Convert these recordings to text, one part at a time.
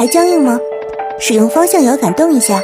还僵硬吗？使用方向摇杆动一下。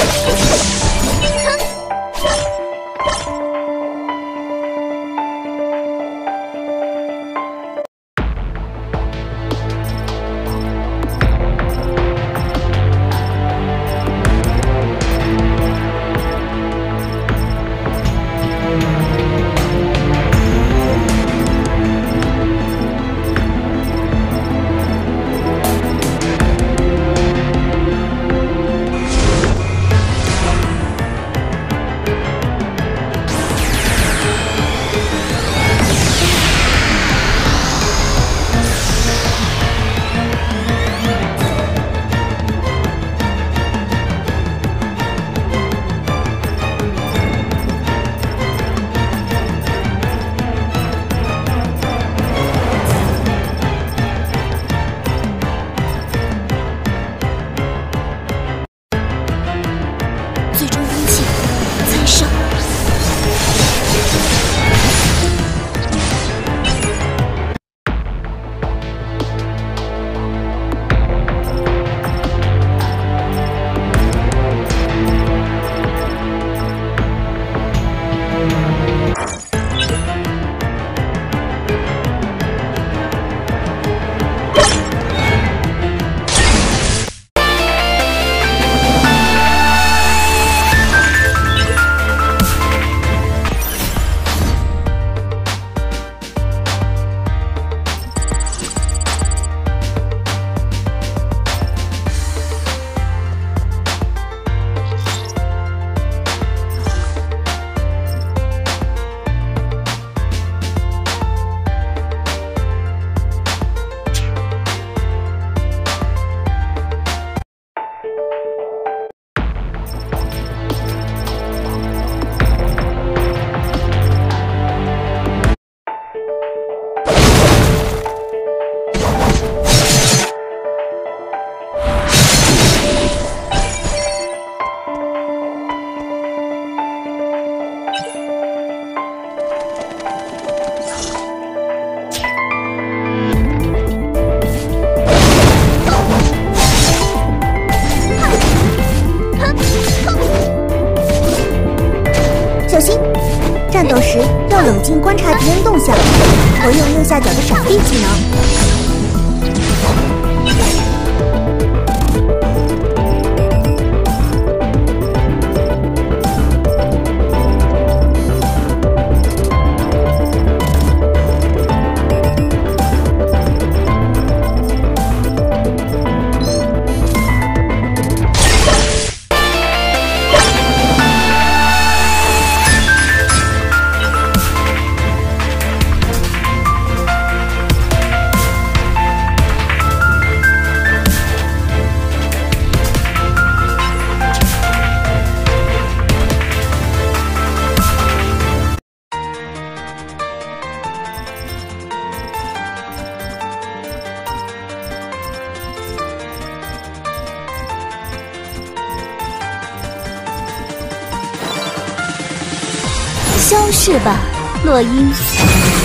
Oh. 真动向，活用右下角的闪避技能。落英。